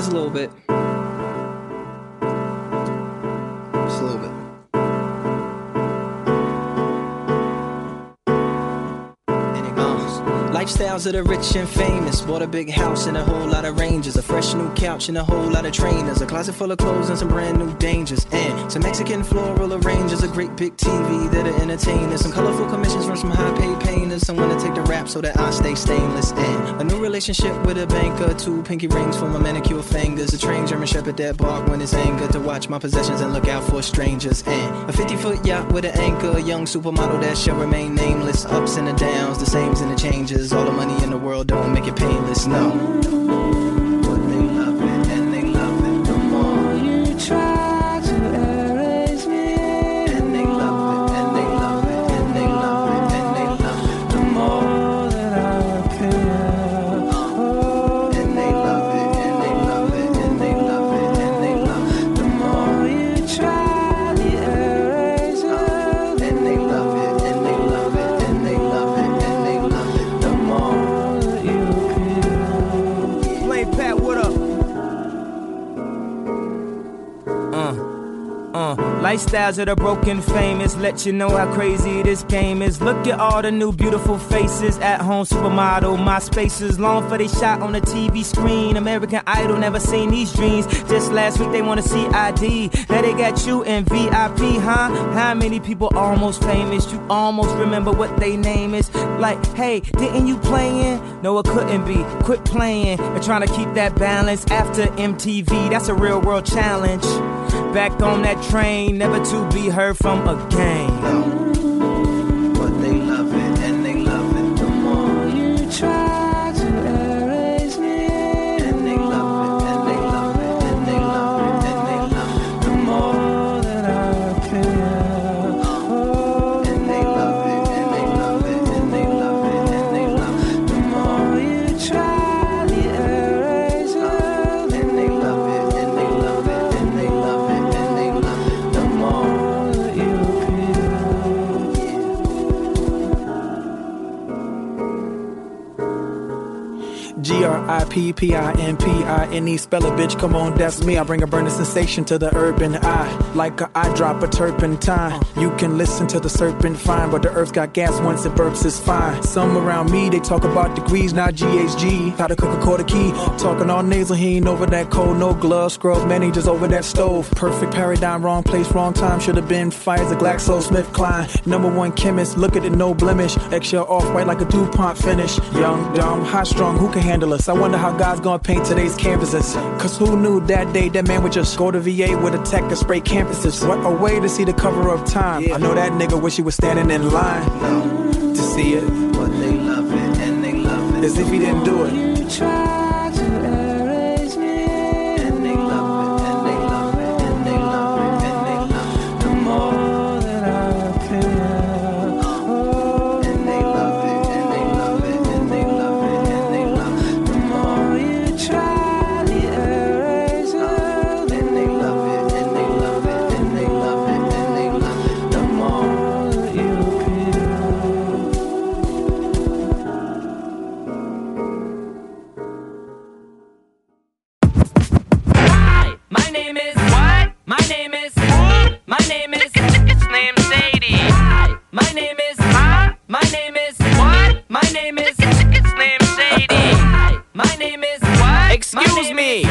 Just a little bit. Just a little bit. And it goes. Lifestyles of the rich and famous. Bought a big house and a whole lot of ranges. A fresh new couch and a whole lot of trainers. A closet full of clothes and some brand new dangers. And some Mexican floral arrangers. A great big TV that'll entertain us. Some colorful commissions from some high paid painters. Someone to take so that I stay stainless. And a new relationship with a banker. Two pinky rings for my manicure fingers. A trained German shepherd that bark when it's anger. To watch my possessions and look out for strangers. And a 50 foot yacht with an anchor. A young supermodel that shall remain nameless. Ups and the downs, the sames and the changes. All the money in the world don't make it painless, no. Lifestyles of the broken famous let you know how crazy this game is. Look at all the new beautiful faces at home supermodel. My spaces long for they shot on the TV screen. American Idol never seen these dreams. Just last week they wanna see ID. Now they got you in VIP, huh? How many people almost famous? You almost remember what they name is. Like, hey, didn't you playing? No, it couldn't be. Quit playing and trying to keep that balance after MTV. That's a real world challenge. Back on that train, never to be heard from again. G R I P P I N P I N E. Spell it, bitch. Come on, that's me. I bring a burning sensation to the urban eye. Like a eye drop, a turpentine. You can listen to the serpent fine, but the earth's got gas once it burps, it's fine. Some around me, they talk about degrees, not GHG. How to cook a quarter key. Talking all nasal, he ain't over that cold. No gloves, scrubs, man, he just over that stove. Perfect paradigm, wrong place, wrong time. Should have been Pfizer, GlaxoSmithKline. Number one chemist, look at it, no blemish. Eggshell off white like a DuPont finish. Young, dumb, high strung, who can handle us? I wonder how God's gonna paint today's canvases. Cause who knew that day that man would just go to VA with a tech and spray campuses? What a way to see the cover of time. I know that nigga wish he was standing in line to see it. but they love it and they love it As if he didn't do it. My name is what? My name is Slim Shady. Hi, my name is what? Excuse me.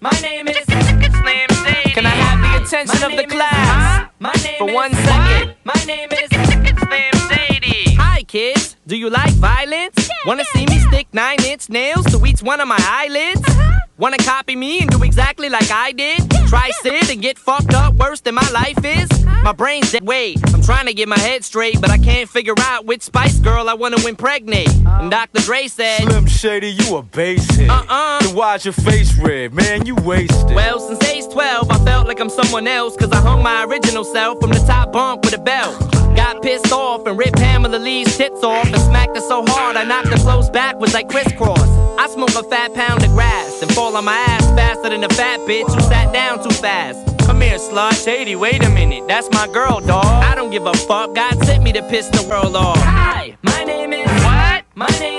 My name is Slim Shady. Can I have the attention of the class? My name For one second. My name is Slim Shady. Hi, kids. Do you like violence? Wanna see me stick nine inch nails to each one of my eyelids? Wanna copy me and do exactly like I did? Try sit and get fucked up worse than my life is? My brain's dead. Wait, I'm trying to get my head straight, but I can't figure out which Spice Girl I wanna impregnate. And Dr. Dre said, Slim Shady, you a basehead. Uh-uh. Then why's your face red? Man, you wasted. Well, since age 12, I felt like I'm someone else, cause I hung my original self from the top bunk with a belt. Got pissed off and ripped Pamela Lee's tits off and smacked her so hard I knocked her clothes backwards like crisscross. I smoke a fat pound of grass and fall on my ass faster than a fat bitch who sat down too fast. Come here, slut. Shady, wait a minute. That's my girl, dog. I don't give a fuck. God sent me to piss the world off. Hi, my name is what? My name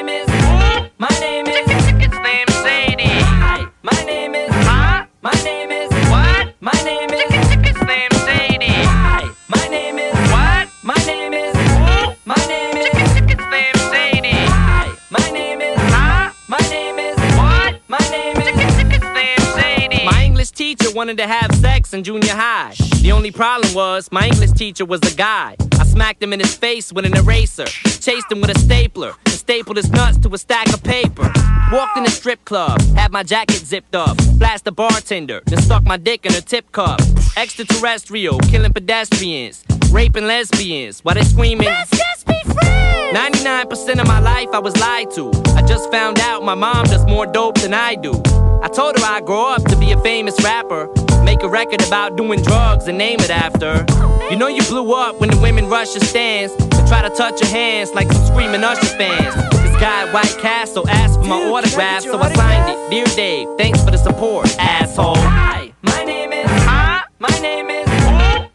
wanted to have sex in junior high. The only problem was my English teacher was a guy. I smacked him in his face with an eraser, chased him with a stapler, and stapled his nuts to a stack of paper. Walked in a strip club, had my jacket zipped up, flashed the bartender, then stuck my dick in her tip cup. Extraterrestrial, killing pedestrians, raping lesbians while they screaming. Let's just be friends. 99% of my life I was lied to. I just found out my mom does more dope than I do. I told her I'd grow up to be a famous rapper. Make a record about doing drugs and name it after. You know you blew up when the women rush your stands and try to touch your hands like some screaming Usher fans. This guy at White Castle asked for my Dude, autograph, so get I signed it. Dear Dave, thanks for the support, asshole. Hi, my name is. Huh? My name is.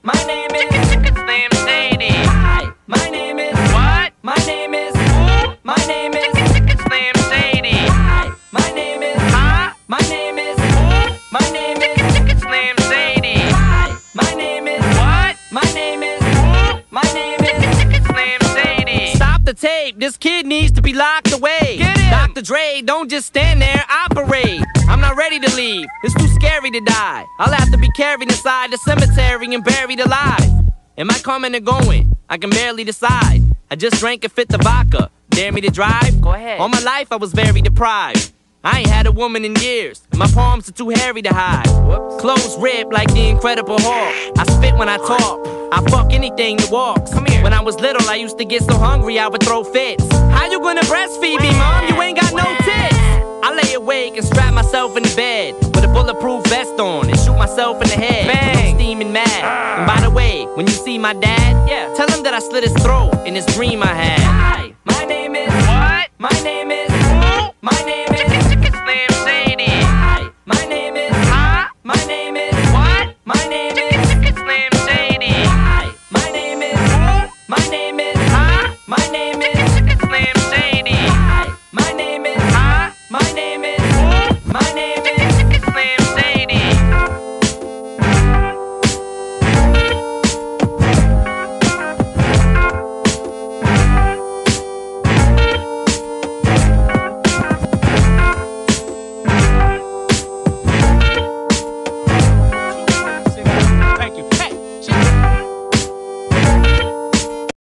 My name is. Slim Shady. Hi, my name is. What? My name the tape. This kid needs to be locked away. Get him. Dr. Dre, don't just stand there, operate. I'm not ready to leave. It's too scary to die. I'll have to be carried inside the cemetery and buried alive. Am I coming or going? I can barely decide. I just drank a fifth of vodka. Dare me to drive? Go ahead. All my life I was very deprived. I ain't had a woman in years, my palms are too hairy to hide. Clothes ripped like the Incredible Hulk. I spit when I talk. I fuck anything that walks. Come here. When I was little, I used to get so hungry I would throw fits. How you gonna breastfeed me, mom? You ain't got no tits. I lay awake and strap myself in the bed with a bulletproof vest on and shoot myself in the head. Bang! I'm steaming mad. And by the way, when you see my dad, yeah, tell him that I slit his throat in this dream I had.